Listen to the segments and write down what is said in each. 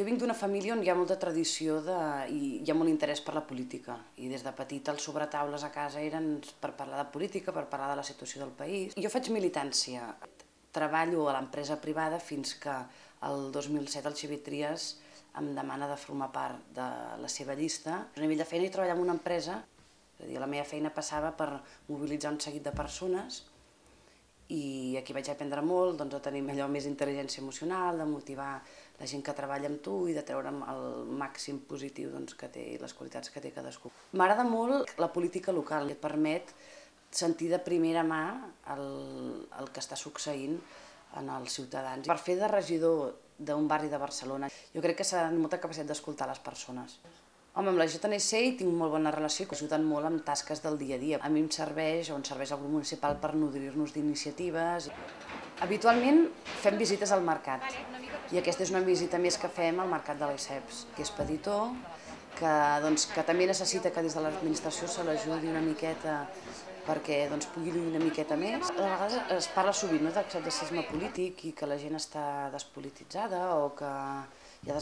Jo vinc d'una família on hi ha molta tradició de, i hi ha molt interès per la política. I des de petita els sobretaules a casa eren per parlar de política, per parlar de la situació del país. Jo faig militància. Treballo a l'empresa privada fins que el 2007 el Xavier Trias em demana de formar part de la seva llista. A nivell de feina hi treballo en una empresa, és a dir, la meva feina passava per mobilitzar un seguit de persones i aquí vaig aprendre molt doncs, a tenir allò més intel·ligència emocional, de motivar la gent que treballa amb tu i de treure'm el màxim positiu doncs, que té i les qualitats que té cadascú. M'agrada molt la política local, que et permet sentir de primera mà el, el que està succeint en els ciutadans. Per fer de regidor d'un barri de Barcelona, jo crec que s'ha de molta capacitat d'escoltar les persones. Home, amb la JNC hi tinc molt bona relació, que ajuden molt amb tasques del dia a dia. A mi em serveix, o ens serveix el grup municipal per nodrir-nos d'iniciatives. Habitualment fem visites al mercat, i aquesta és una visita més que fem al mercat de l'Iceps, que és petitó, que, doncs, que també necessita que des de l'administració se l'ajudi una miqueta perquè doncs, pugui dir una miqueta més. A vegades es parla sovint no, d'acceptacisme polític i que la gent està despolititzada o que hi ha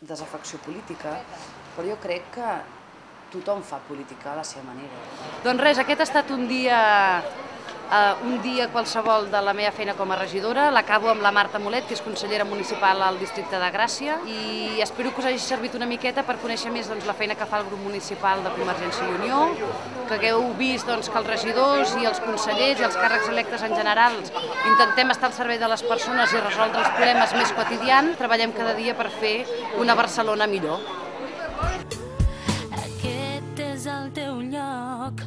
desafecció política, però jo crec que tothom fa política a la seva manera. Doncs res, aquest ha estat un dia uh, un dia qualsevol de la meva feina com a regidora. L'acabo amb la Marta Molet, que és consellera municipal al districte de Gràcia, i espero que us hagi servit una miqueta per conèixer més doncs, la feina que fa el grup municipal de Convergència i Unió, que hagueu vist doncs, que els regidors i els consellers i els càrrecs electes en general intentem estar al servei de les persones i resoldre els problemes més quotidians. Treballem cada dia per fer una Barcelona millor. Aquest és el teu lloc,